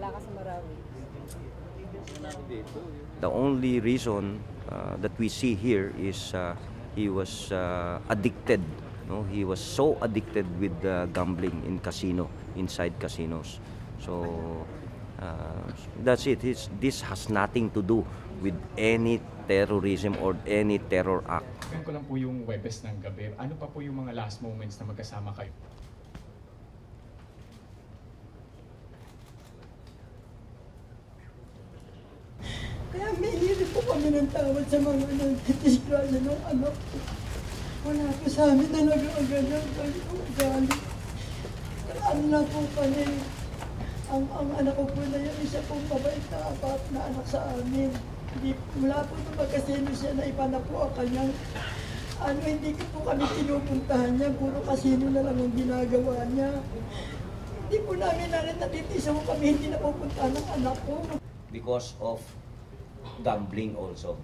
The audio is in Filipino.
Wala ka sa Marawi. The only reason uh, that we see here is uh, he was uh, addicted. No, he was so addicted with uh, gambling in casino, inside casinos. So uh, that's it. It's, this has nothing to do with any terrorism or any terror act. Tingnan ko lang po yung Webes ng gabi. Ano pa po yung mga last moments na magkasama kayo? Kaya hirit po kami ng tawad sa mga nagtitisgrasya ng anak ko. Wala po sa amin talaga ang ganyan kayo ugali. Ano na po kami, ang, ang anak ko po na yung isa pong mabait na apat na anak sa amin. Hindi, mula po nung magkasino siya na iba na po ang kanyang ano, hindi ko po kami pinupuntahan niya, puro kasino na lang ang ginagawa niya. Hindi po namin na rin natitisa mo kami hindi na pupuntahan ng anak ko. Because of gambling also.